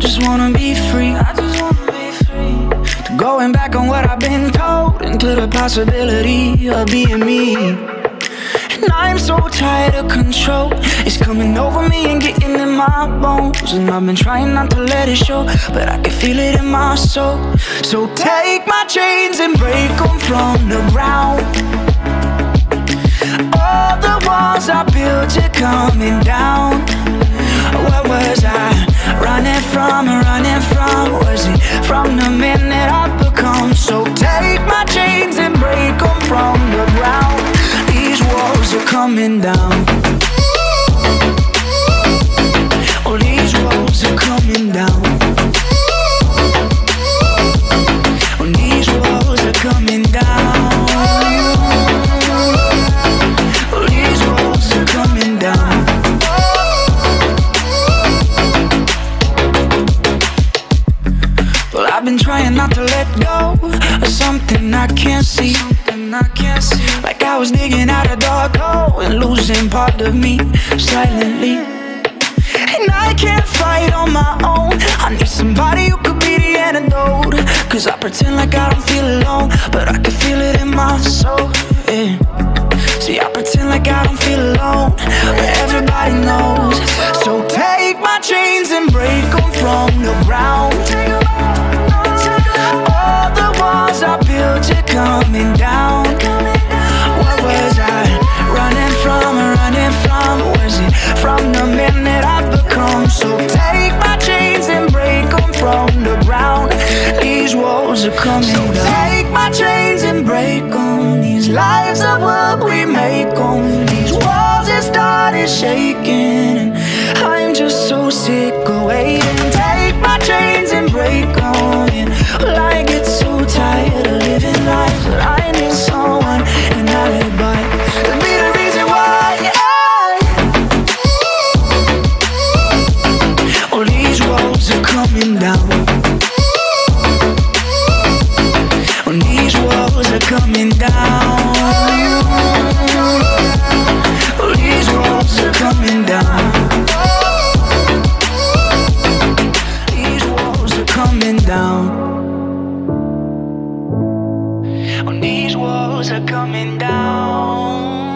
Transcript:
just wanna be free. I just wanna be free. To going back on what I've been told, into the possibility of being me. And I'm so tired of control. It's coming over me and getting in my bones. And I've been trying not to let it show, but I can feel it in my soul. So take my chains and break them from the ground. All the walls I built are coming down. Was I running from? Running from? Was it from the minute I've become? So take my chains and break them from the ground. These walls are coming down. I've been trying not to let go of something I can't see. Something I can't see. Like I was digging out a dark hole and losing part of me silently. And I can't fight on my own. I need somebody who could be the antidote. Cause I pretend like I don't feel alone, but I can So take my chains and break them from the ground. These walls are coming down. Take my chains and break them. These lives are what we make them. when these walls are coming down.